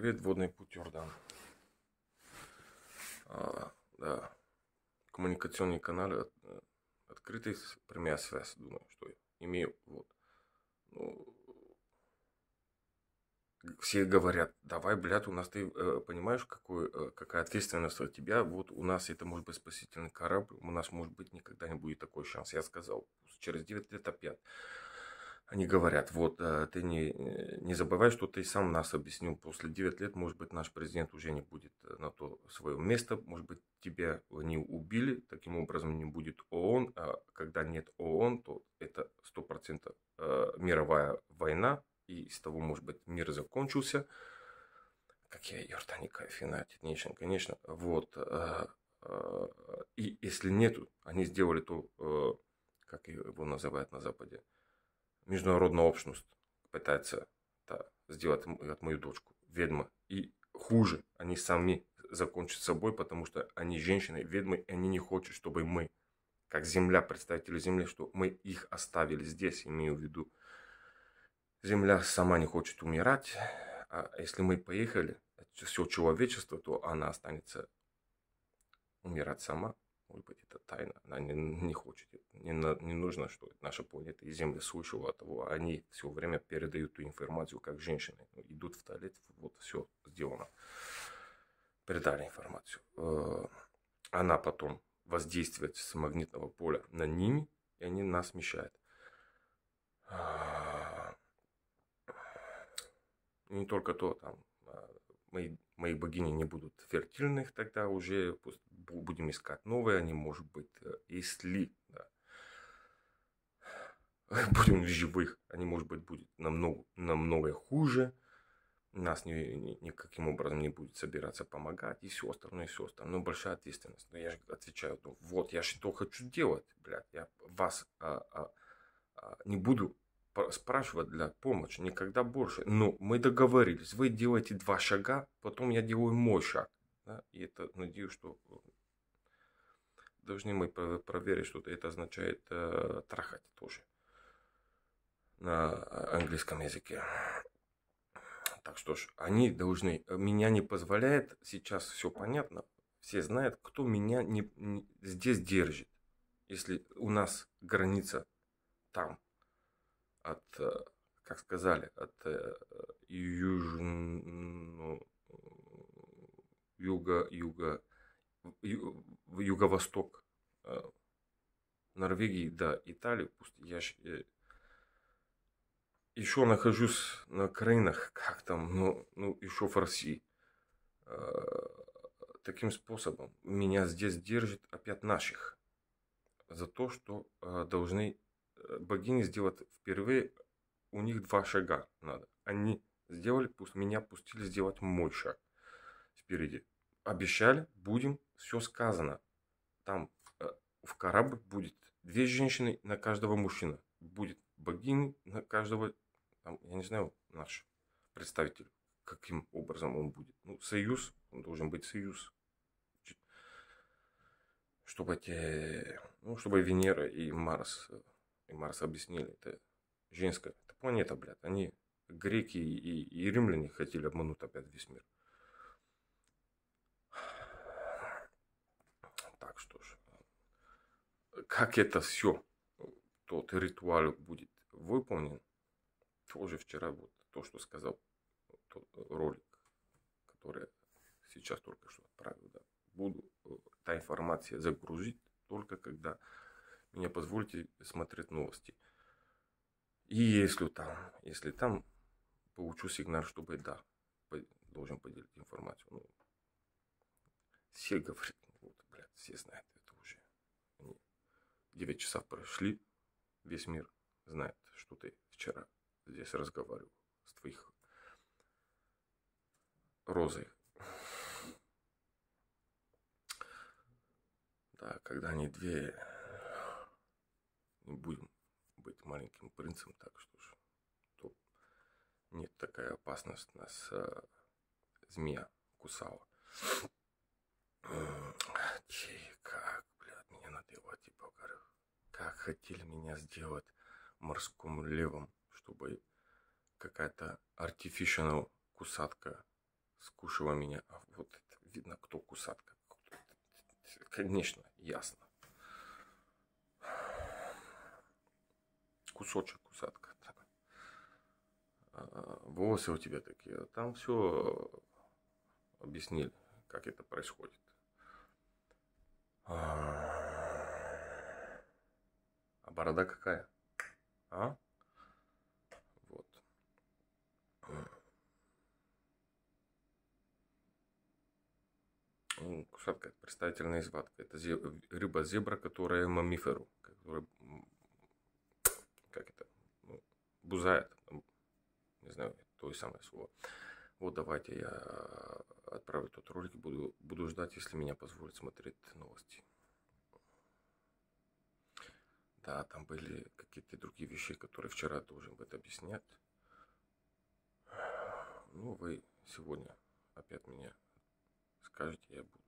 Привет, водный путь Йордан. А, да. Коммуникационные каналы от, э, открыты, прямая связь, думаю, что имею. Вот. Ну, все говорят, давай, блядь, у нас ты э, понимаешь, какой, э, какая ответственность от тебя, вот у нас это может быть спасительный корабль, у нас может быть никогда не будет такой шанс. Я сказал, через 9 лет опять. Они говорят, вот э, ты не, э, не забывай, что ты сам нас объяснил, после 9 лет, может быть, наш президент уже не будет э, на то свое место, может быть, тебя не убили, таким образом не будет ООН, а когда нет ООН, то это 100% мировая война, и с того, может быть, мир закончился. Как я, Йорданика, United Nation, конечно. Вот. И если нету, они сделали то, как его называют на Западе, международная общность пытается да, сделать от мою дочку ведьма. И хуже, они сами закончат собой, потому что они женщины, ведьмы, и они не хотят, чтобы мы, как земля, представители земли, что мы их оставили здесь, имею в виду. Земля сама не хочет умирать, а если мы поехали, все человечество, то она останется умирать сама. Быть, это тайна, она не, не хочет не, не нужно, что наша планета и Земля слышала того. Они все время передают эту информацию, как женщины. Идут в туалет, вот все сделано. Передали информацию. Э, она потом воздействует с магнитного поля на ними, и они нас смещают. А, не только то, там, а, мои, мои богини не будут фертильных, тогда уже будем искать новые, они, может быть, э, если будем в живых, они, может быть, будет намного, намного хуже. Нас ни, ни, никаким образом не будет собираться помогать и все остальное, и все остальное. Ну, большая ответственность. Но я же отвечаю, ну, вот я что хочу делать, блядь. Я вас а, а, а, не буду спрашивать для помощи никогда больше. Но мы договорились, вы делаете два шага, потом я делаю мой шаг. Да? И это, надеюсь, что должны мы проверить, что это означает э, трахать тоже на английском языке. Так что ж, они должны, меня не позволяет, сейчас все понятно, все знают, кто меня не, не, здесь держит. Если у нас граница там, от, э, как сказали, от э, южно, юга, юга, юго-восток э, Норвегии до Италии, пусть я еще нахожусь на краинах, как там, ну, ну еще в России. Э, таким способом меня здесь держит опять наших. За то, что э, должны э, богини сделать впервые, у них два шага надо. Они сделали, пусть меня пустили сделать мой шаг впереди. Обещали, будем, все сказано. Там в корабль будет две женщины на каждого мужчина. Будет богини на каждого там, я не знаю, наш представитель, каким образом он будет. Ну, союз, он должен быть союз. Чтобы те, ну, чтобы Венера и Марс, и Марс объяснили, это женская, это планета, блядь. Они, греки и, и римляне хотели обмануть опять весь мир. Так что ж, как это все, тот ритуал будет выполнен, тоже вчера вот то, что сказал тот ролик, который сейчас только что отправил, да, буду э, та информация загрузить только когда мне позвольте смотреть новости. И если там, если там получу сигнал, чтобы да, должен поделить информацию. Ну, все говорят, вот, блядь, все знают 9 часов прошли, весь мир знает, что ты вчера здесь разговаривал с твоих розой. Да, когда они две, не будем быть маленьким принцем, так что ж, то нет такая опасность нас а, змея кусала. Чей, как, меня надела, типа, как хотели меня сделать морским левом чтобы какая-то artificial кусатка скушала меня. А вот это видно, кто кусатка. Конечно, ясно. Кусочек кусатка. А, волосы у тебя такие. Там все объяснили, как это происходит. А, а борода какая? А? Вот. Кусатка – представительная извадка. Это рыба-зебра, которая мамиферу, которая, как это, ну, бузает, не знаю, то и самое слово. Вот давайте я отправлю тот ролик, буду, буду ждать, если меня позволят смотреть новости. Да, там были какие-то другие вещи, которые вчера должен быть объяснять. Ну, вы сегодня опять меня скажете, я буду